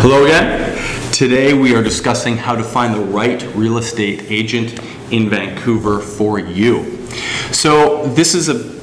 Hello again. Today we are discussing how to find the right real estate agent in Vancouver for you. So this is a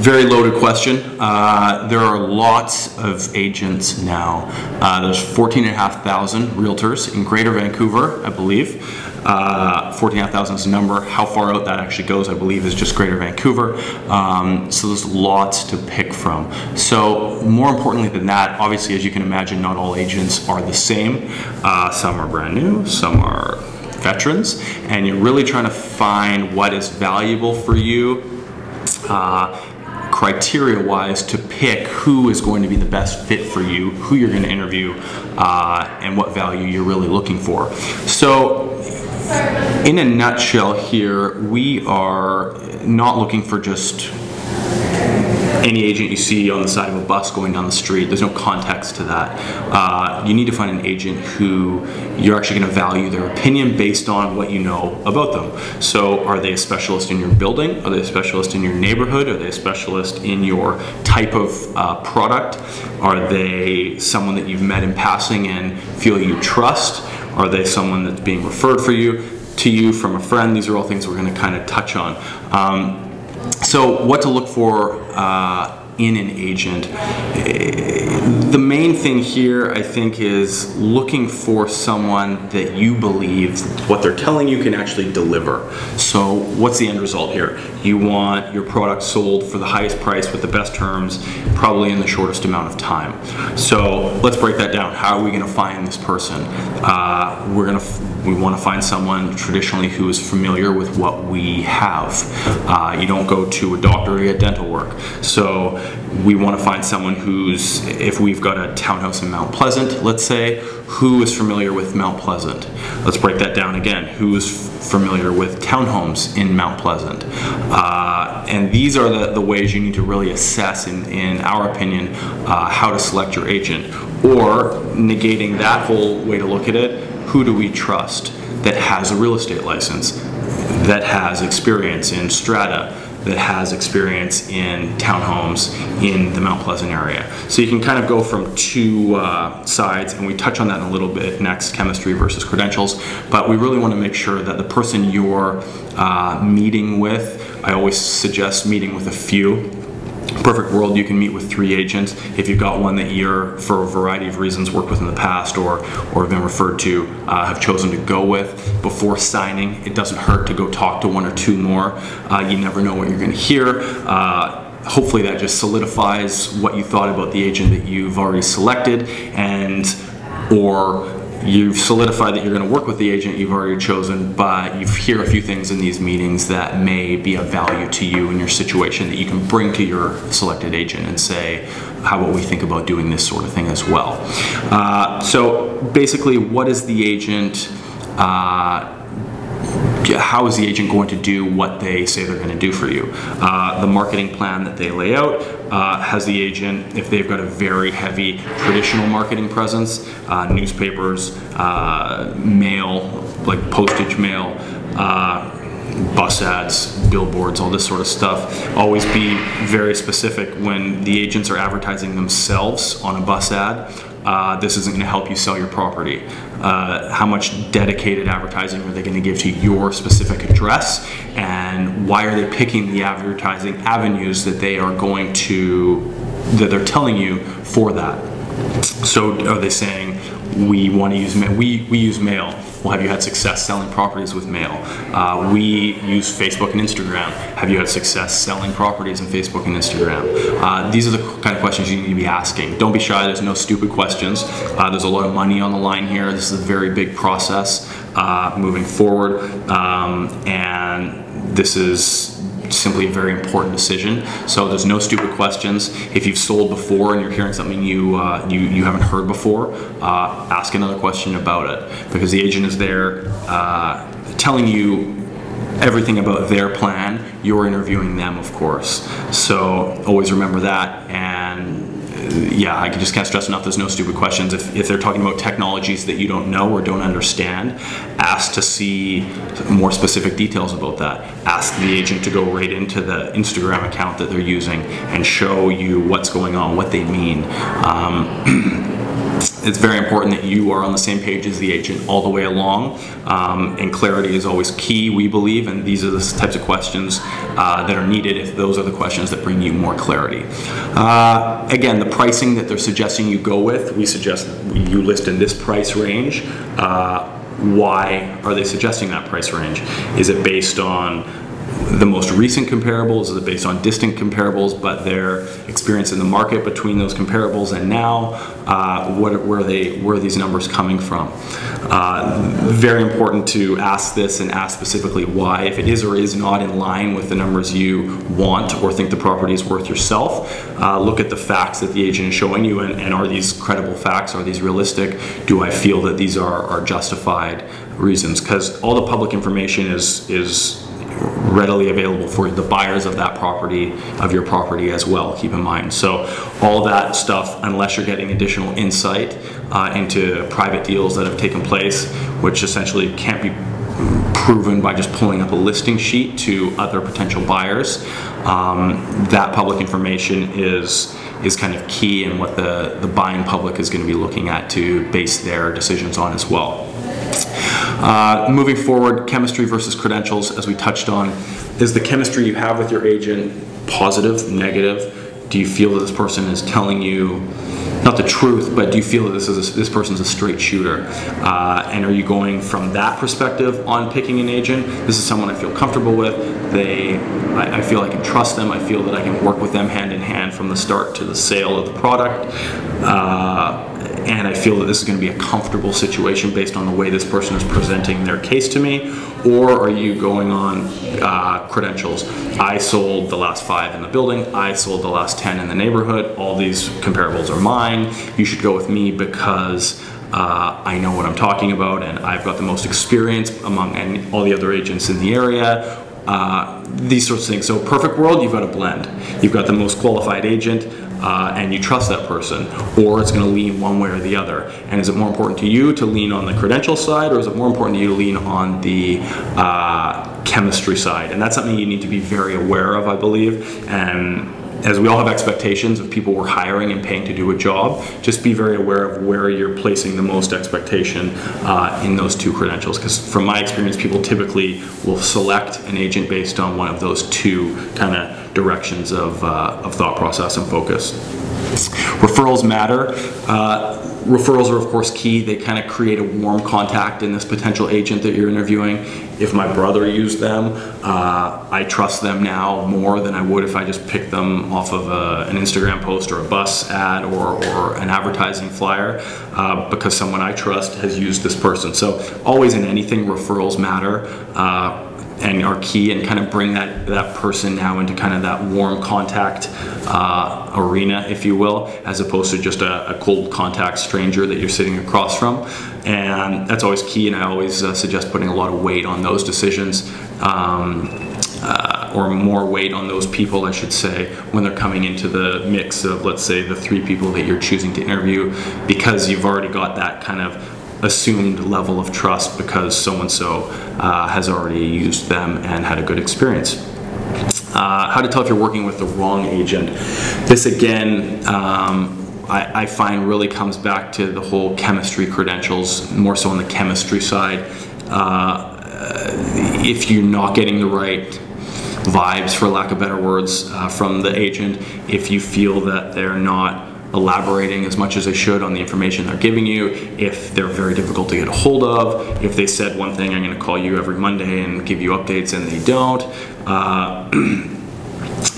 very loaded question. Uh, there are lots of agents now. Uh, there's 14,500 realtors in Greater Vancouver, I believe. Uh, 14,500 is the number. How far out that actually goes, I believe, is just Greater Vancouver. Um, so there's lots to pick from. So more importantly than that, obviously, as you can imagine, not all agents are the same. Uh, some are brand new, some are veterans, and you're really trying to find what is valuable for you. Uh, criteria wise to pick who is going to be the best fit for you, who you're going to interview, uh, and what value you're really looking for. So, in a nutshell, here we are not looking for just any agent you see on the side of a bus going down the street. There's no context to that. Uh, you need to find an agent who you're actually going to value their opinion based on what you know about them. So, are they a specialist in your building? Are they a specialist in your neighborhood? Are they a specialist in your type of uh, product? Are they someone that you've met in passing and feel you trust? Are they someone that's being referred for you to you from a friend? These are all things we're going to kind of touch on. Um, so what to look for uh, in an agent. The main thing here, I think, is looking for someone that you believe what they're telling you can actually deliver. So what's the end result here? You want your product sold for the highest price with the best terms, probably in the shortest amount of time. So let's break that down. How are we going to find this person? Uh, we're going to we want to find someone traditionally who is familiar with what we have. Uh, you don't go to a doctor to get dental work. So we want to find someone who's, if we've got a townhouse in Mount Pleasant, let's say, who is familiar with Mount Pleasant? Let's break that down again. Who is familiar with townhomes in Mount Pleasant? Uh, and these are the, the ways you need to really assess, in, in our opinion, uh, how to select your agent. Or negating that whole way to look at it, who do we trust that has a real estate license, that has experience in strata, that has experience in townhomes in the Mount Pleasant area. So you can kind of go from two uh, sides, and we touch on that in a little bit next, chemistry versus credentials, but we really want to make sure that the person you're uh, meeting with, I always suggest meeting with a few perfect world you can meet with three agents. If you've got one that you're for a variety of reasons worked with in the past or or have been referred to uh, have chosen to go with before signing it doesn't hurt to go talk to one or two more. Uh, you never know what you're going to hear. Uh, hopefully that just solidifies what you thought about the agent that you've already selected and or you've solidified that you're going to work with the agent you've already chosen, but you hear a few things in these meetings that may be of value to you in your situation that you can bring to your selected agent and say, how about we think about doing this sort of thing as well? Uh, so basically, what is the agent? Uh, how is the agent going to do what they say they're going to do for you? Uh, the marketing plan that they lay out uh, has the agent, if they've got a very heavy traditional marketing presence, uh, newspapers, uh, mail, like postage mail, uh, bus ads, billboards, all this sort of stuff. Always be very specific when the agents are advertising themselves on a bus ad uh, this isn't going to help you sell your property. Uh, how much dedicated advertising are they going to give to your specific address? And why are they picking the advertising avenues that they are going to, that they're telling you for that? So are they saying, we want to use, we, we use mail well, have you had success selling properties with mail? Uh, we use Facebook and Instagram. Have you had success selling properties in Facebook and Instagram? Uh, these are the kind of questions you need to be asking. Don't be shy, there's no stupid questions. Uh, there's a lot of money on the line here. This is a very big process uh, moving forward. Um, and this is simply a very important decision. So there's no stupid questions. If you've sold before and you're hearing something you uh, you, you haven't heard before, uh, ask another question about it because the agent is there uh, telling you everything about their plan. You're interviewing them, of course. So always remember that and yeah, I just can't stress enough there's no stupid questions. If, if they're talking about technologies that you don't know or don't understand, ask to see more specific details about that. Ask the agent to go right into the Instagram account that they're using and show you what's going on, what they mean. Um, it's very important that you are on the same page as the agent all the way along, um, and clarity is always key, we believe, and these are the types of questions uh, that are needed if those are the questions that bring you more clarity. Uh, again, the pricing that they're suggesting you go with, we suggest you list in this price range. Uh, why are they suggesting that price range? Is it based on the most recent comparables? Is based on distant comparables, but their experience in the market between those comparables and now? Uh, what, where, they, where are these numbers coming from? Uh, very important to ask this and ask specifically why. If it is or is not in line with the numbers you want or think the property is worth yourself, uh, look at the facts that the agent is showing you and, and are these credible facts? Are these realistic? Do I feel that these are, are justified reasons? Because all the public information is, is readily available for the buyers of that property, of your property as well, keep in mind. So all that stuff, unless you're getting additional insight uh, into private deals that have taken place, which essentially can't be proven by just pulling up a listing sheet to other potential buyers. Um, that public information is is kind of key in what the, the buying public is going to be looking at to base their decisions on as well. Uh, moving forward, chemistry versus credentials, as we touched on, is the chemistry you have with your agent positive, negative? Do you feel that this person is telling you not the truth, but do you feel that this is a, this person's a straight shooter? Uh, and are you going from that perspective on picking an agent? This is someone I feel comfortable with. They, I, I feel I can trust them. I feel that I can work with them hand in hand from the start to the sale of the product. Uh, and I feel that this is going to be a comfortable situation based on the way this person is presenting their case to me, or are you going on uh, credentials? I sold the last five in the building, I sold the last 10 in the neighborhood, all these comparables are mine, you should go with me because uh, I know what I'm talking about and I've got the most experience among any, all the other agents in the area. Uh, these sorts of things. So perfect world, you've got a blend. You've got the most qualified agent, uh, and you trust that person, or it's going to lean one way or the other. And is it more important to you to lean on the credential side, or is it more important to you to lean on the uh, chemistry side? And that's something you need to be very aware of, I believe. And as we all have expectations of people we're hiring and paying to do a job, just be very aware of where you're placing the most expectation uh, in those two credentials. Because from my experience, people typically will select an agent based on one of those two kind of directions of, uh, of thought process and focus. Referrals matter. Uh, referrals are of course key. They kind of create a warm contact in this potential agent that you're interviewing. If my brother used them, uh, I trust them now more than I would if I just picked them off of a, an Instagram post or a bus ad or, or an advertising flyer uh, because someone I trust has used this person. So always in anything, referrals matter. Uh, and are key and kind of bring that, that person now into kind of that warm contact uh, arena, if you will, as opposed to just a, a, cold contact stranger that you're sitting across from. And that's always key, and I always uh, suggest putting a lot of weight on those decisions. Um, uh, or more weight on those people, I should say, when they're coming into the mix of, let's say, the three people that you're choosing to interview, because you've already got that kind of assumed level of trust because so-and-so uh, has already used them and had a good experience. Uh, how to tell if you're working with the wrong agent. This again, um, I, I, find really comes back to the whole chemistry credentials, more so on the chemistry side. Uh, if you're not getting the right vibes, for lack of better words, uh, from the agent, if you feel that they're not elaborating as much as they should on the information they're giving you, if they're very difficult to get a hold of, if they said one thing, I'm going to call you every Monday and give you updates and they don't. Uh,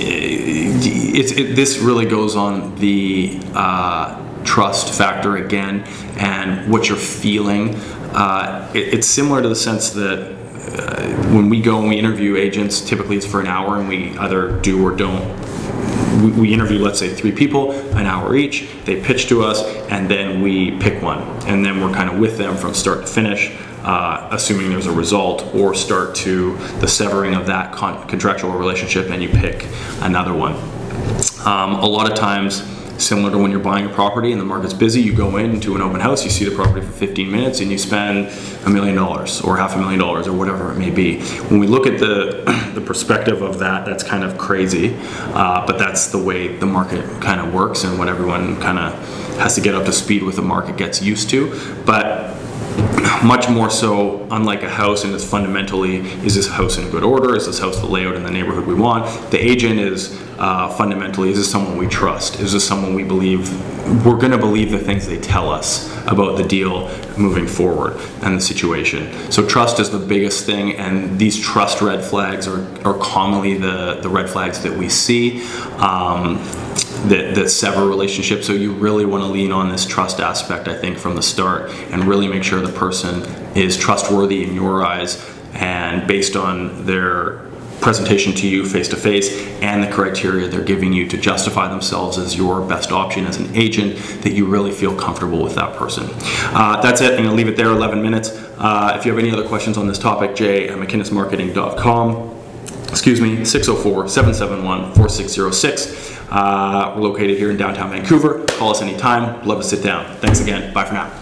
it, it, this really goes on the uh, trust factor again and what you're feeling. Uh, it, it's similar to the sense that uh, when we go and we interview agents, typically it's for an hour and we either do or don't we, we interview, let's say, three people, an hour each. They pitch to us, and then we pick one. And then we're kind of with them from start to finish, uh, assuming there's a result, or start to the severing of that con contractual relationship, and you pick another one. Um, a lot of times, Similar to when you're buying a property and the market's busy, you go into an open house, you see the property for 15 minutes and you spend a million dollars or half a million dollars or whatever it may be. When we look at the, the perspective of that, that's kind of crazy, uh, but that's the way the market kind of works and what everyone kind of has to get up to speed with the market gets used to. But much more so, unlike a house, and it's fundamentally, is this house in good order? Is this house the layout in the neighborhood we want? The agent is uh, fundamentally, is this someone we trust? Is this someone we believe, we're gonna believe the things they tell us about the deal moving forward and the situation. So trust is the biggest thing, and these trust red flags are, are commonly the, the red flags that we see. Um, that, that sever relationships. So you really want to lean on this trust aspect, I think, from the start and really make sure the person is trustworthy in your eyes and based on their presentation to you face to face and the criteria they're giving you to justify themselves as your best option as an agent that you really feel comfortable with that person. Uh, that's it. I'm going to leave it there 11 minutes. Uh, if you have any other questions on this topic, jay at mcinnesmarketing.com excuse me, 604-771-4606. Uh, we're located here in downtown Vancouver. Call us anytime. Love to sit down. Thanks again. Bye for now.